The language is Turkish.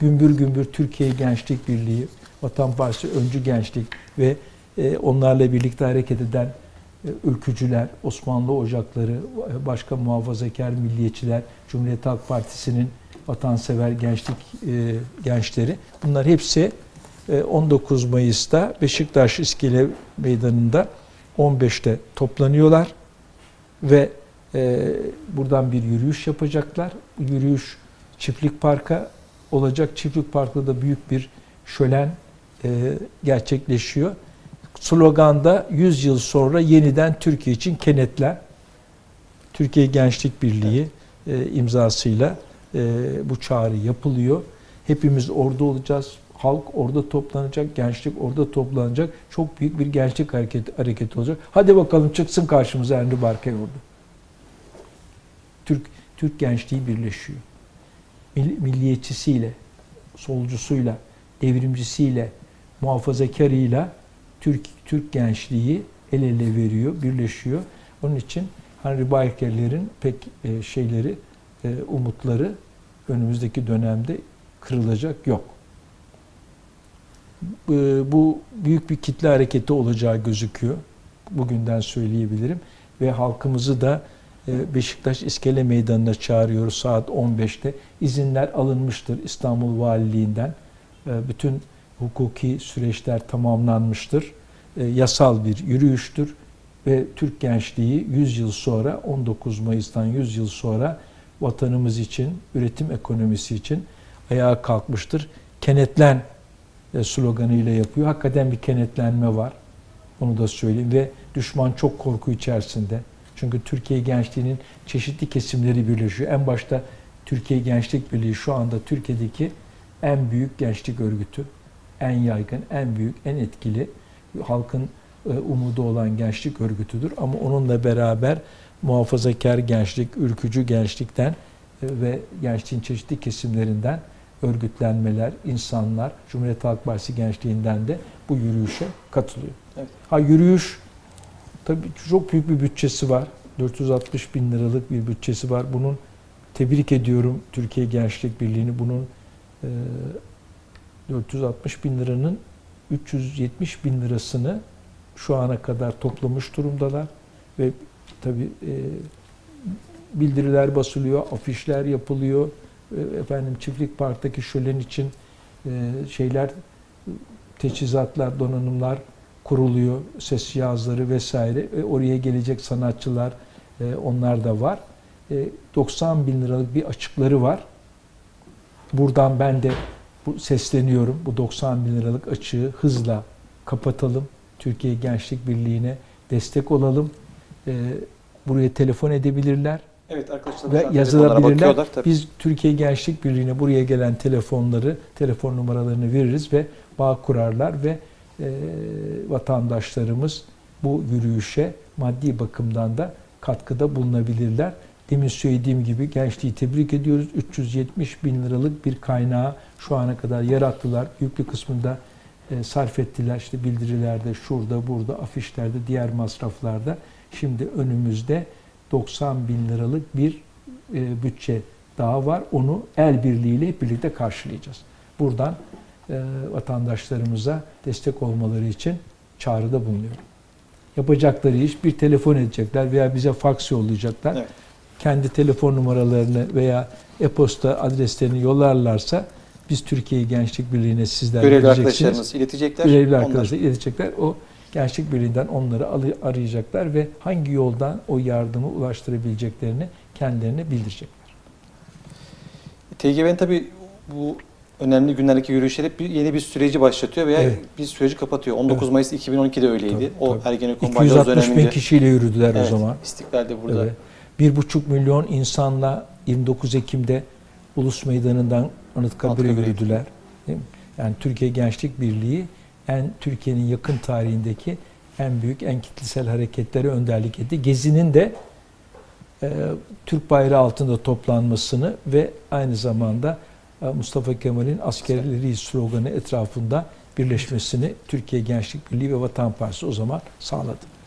Gümbür Gümbür Türkiye Gençlik Birliği, Vatan Partisi Öncü Gençlik ve e, onlarla birlikte hareket eden e, ülkücüler, Osmanlı Ocakları, başka muhafazakar milliyetçiler, Cumhuriyet Halk Partisi'nin vatansever gençlik e, gençleri bunlar hepsi e, 19 Mayıs'ta Beşiktaş İskele Meydanı'nda 15'te toplanıyorlar ve buradan bir yürüyüş yapacaklar. Yürüyüş Çiftlik Park'a olacak. Çiftlik Park'ta da büyük bir şölen e, gerçekleşiyor. Sloganda 100 yıl sonra yeniden Türkiye için kenetlen. Türkiye Gençlik Birliği e, imzasıyla e, bu çağrı yapılıyor. Hepimiz orada olacağız. Halk orada toplanacak, gençlik orada toplanacak. Çok büyük bir gençlik hareketi, hareketi olacak. Hadi bakalım çıksın karşımıza Enri Barkay orada. Türk Türk gençliği birleşiyor. Mill- milliyetçisiyle, solcusuyla, devrimcisiyle, muhafazakarıyla Türk Türk gençliği el ele veriyor, birleşiyor. Onun için Henry Barker'lerin pek e, şeyleri, e, umutları önümüzdeki dönemde kırılacak yok. E, bu büyük bir kitle hareketi olacağı gözüküyor. Bugünden söyleyebilirim ve halkımızı da Beşiktaş İskele Meydanı'na çağırıyoruz saat 15'te. İzinler alınmıştır İstanbul Valiliğinden. E, Bütün hukuki süreçler tamamlanmıştır. E, Yasal bir yürüyüştür ve Türk gençliği 100 yıl sonra 19 Mayıs'tan 100 yıl sonra vatanımız için, üretim ekonomisi için ayağa kalkmıştır. Kenetlen e, sloganıyla yapıyor. Hakikaten bir kenetlenme var. Onu da söyleyeyim ve düşman çok korku içerisinde. Çünkü Türkiye gençliğinin çeşitli kesimleri birleşiyor. En başta Türkiye Gençlik Birliği şu anda Türkiye'deki en büyük gençlik örgütü. En yaygın, en büyük, en etkili halkın e, umudu olan gençlik örgütüdür. Ama onunla beraber muhafazakar gençlik, ülkücü gençlikten e, ve gençliğin çeşitli kesimlerinden örgütlenmeler, insanlar, Cumhuriyet Halk Partisi gençliğinden de bu yürüyüşe katılıyor. Evet. Ha yürüyüş tabii çok büyük bir bütçesi var. 460 bin liralık bir bütçesi var. Bunun tebrik ediyorum Türkiye Gençlik Birliği'ni. Bunun e, 460 bin liranın 370 bin lirasını şu ana kadar toplamış durumdalar ve tabii e, bildiriler basılıyor, afişler yapılıyor. E, efendim Çiftlik Park'taki şölen için e, şeyler teçhizatlar, donanımlar kuruluyor, ses cihazları vesaire. E, oraya gelecek sanatçılar e, onlar da var. E, 90 bin liralık bir açıkları var. Buradan ben de bu sesleniyorum. Bu 90 bin liralık açığı hızla kapatalım. Türkiye Gençlik Birliği'ne destek olalım. E, buraya telefon edebilirler Evet arkadaşlar ve yazılabilirler. Biz Türkiye Gençlik Birliği'ne buraya gelen telefonları, telefon numaralarını veririz ve bağ kurarlar ve e, vatandaşlarımız bu yürüyüşe maddi bakımdan da katkıda bulunabilirler. Demin söylediğim gibi gençliği tebrik ediyoruz. 370 bin liralık bir kaynağı şu ana kadar yarattılar. Büyük bir kısmında e, sarf ettiler. İşte bildirilerde, şurada, burada, afişlerde, diğer masraflarda. Şimdi önümüzde 90 bin liralık bir e, bütçe daha var. Onu el birliğiyle hep birlikte karşılayacağız. Buradan e, vatandaşlarımıza destek olmaları için çağrıda bulunuyorum. Yapacakları iş bir telefon edecekler veya bize faks yollayacaklar. Evet. Kendi telefon numaralarını veya e-posta adreslerini yollarlarsa biz Türkiye Gençlik Birliği'ne sizler Görevli arkadaşlarımız iletecekler. Görevli arkadaşlar iletecekler. O Gençlik Birliği'nden onları arayacaklar ve hangi yoldan o yardımı ulaştırabileceklerini kendilerine bildirecekler. TGV'nin tabii bu önemli günlerdeki yürüyüşler hep bir, yeni bir süreci başlatıyor veya Evet. bir süreci kapatıyor. 19 Evet. Mayıs 2012'de öyleydi. Tabii, o tabii. Ergenekon Balyoz 260 bin döneminde. kişiyle yürüdüler Evet, o zaman. İstiklal'de burada. Evet. Bir buçuk milyon insanla 29 Ekim'de Ulus Meydanı'ndan Anıtkabir'e yürüdüler. Değil mi? Yani Türkiye Gençlik Birliği en Türkiye'nin yakın tarihindeki en büyük, en kitlesel hareketlere önderlik etti. Gezi'nin de e, Türk bayrağı altında toplanmasını ve aynı zamanda Mustafa Kemal'in askerleri sloganı etrafında birleşmesini Türkiye Gençlik Birliği ve Vatan Partisi o zaman sağladı.